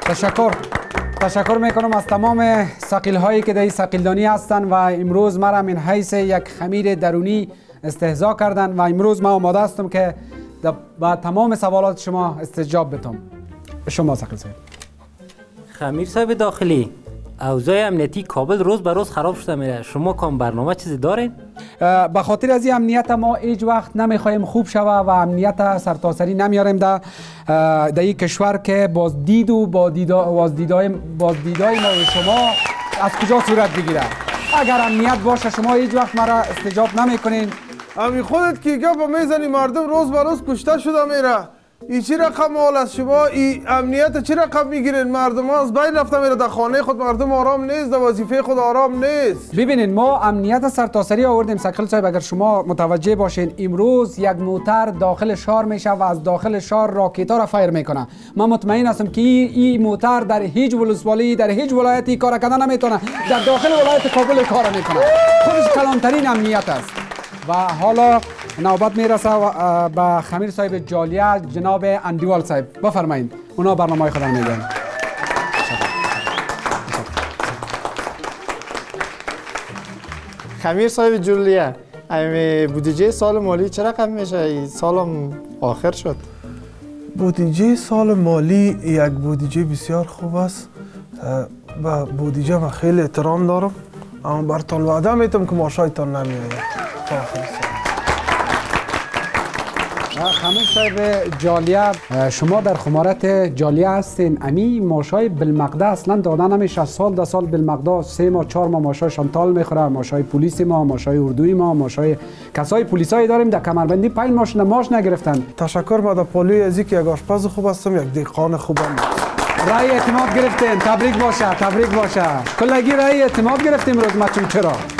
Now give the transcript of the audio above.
تشکر. تشکر می‌کنم از تمام سقیل هایی که در این سقیلدانی هستند و امروز مرا من حیث یک خمیر درونی استهزا کردن و امروز ما آماده هستم که با تمام سوالات شما استجاب بتم شما سقیل صاحب. خمیر صاحب داخلی. اوضاع امنیتی کابل روز به روز خراب شده میره. شما کام برنامه چیزی دارین؟ به خاطر از این امنیت ما هیچ وقت نمی‌خوایم خوب شوه و امنیت سرتاسری نمیاریم در در این کشور که باز دید و با باز دیدای باز دیدای ما و شما از کجا صورت بگیره؟ اگر امنیت باشه شما هیچ وقت مرا استجاب نمی‌کنین. امی خودت که گپ می‌زنی مردم روز به روز کشته شده میره. ای چی رقم حال است شما؟ ای امنیت چی رقم می‌گیرین مردم از بین رفته میره در خانه خود مردم آرام نیست در وظیفه خود آرام نیست. ببینین ما امنیت سرتاسری آوردیم. سکل صاحب اگر شما متوجه باشین امروز یک موتر داخل شهر میشه و از داخل شهر راکیتا را فایر می‌کنه. من مطمئن هستم که این موتر در هیچ ولسوالی در هیچ ولایتی کار کردن نمی‌تونه در داخل ولایت کابل کار می‌کنه. خودش کلانترین امنیت است. و حالا نوبت می‌رسه به خمیر صاحب جالیه جناب اندیوال صاحب. بفرمایید. اونا برنامه خود میگن. خمیر صاحب جولیه امی بودجه سال مالی چه رقم میشه؟ سالم آخر شد. بودجه سال مالی یک بودجه بسیار خوب است. با بودجه من خیلی احترام دارم. اما برتان وعده میتم که ماشایتان نمیاد خمیر صاحب جالیه شما در خمارت جالیه هستین. امی ماشای بالمقده اصلا دادن نمیشه سال در سال بالمقده سه ماه چهار ماه ماشای شانتال می‌خوره ماشای پلیس ما ماشای اردوی ما ماشای کسای پلیسایی داریم در کمربندی. پایین ماش ماش نگرفتن. تشکر در پولی از یک آشپز خوب هستم یک دیقان خوبم رای اعتماد گرفتین. تبریک باشه تبریک باشه. کلگی رای اعتماد گرفتیم روز ما چرا؟